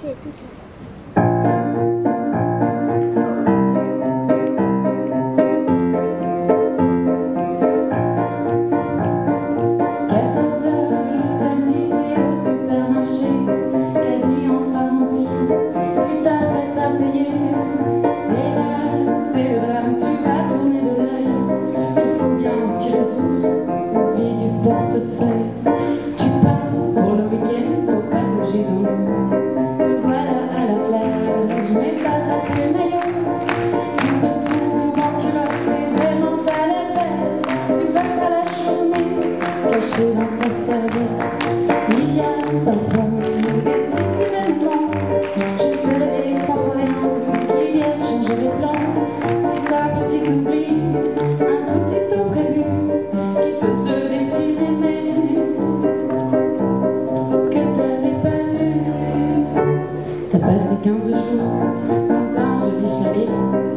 谢谢弟弟。passé 15 jours. Dans un joli chalet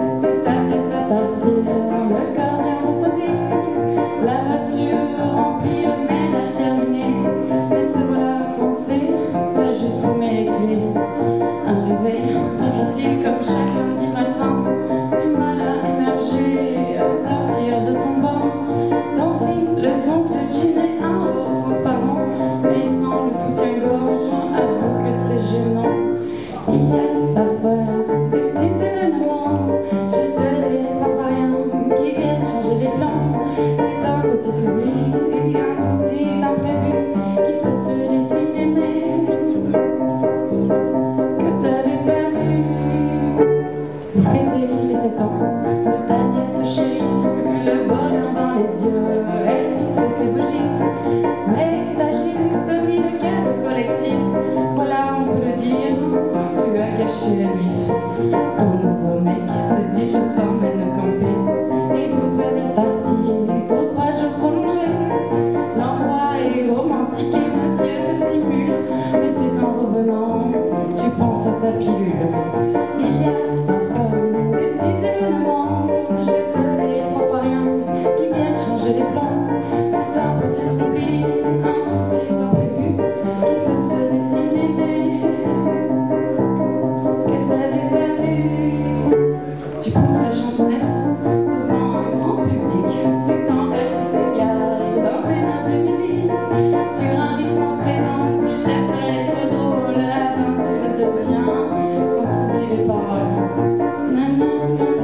Tu penses la chansonnette devant le grand public. Tu t'emmerdes, tu t'écartes dans tes notes de musique. Sur un rythme entraînant, tu cherches à être drôle. La tu devient contourner les paroles. Non, non.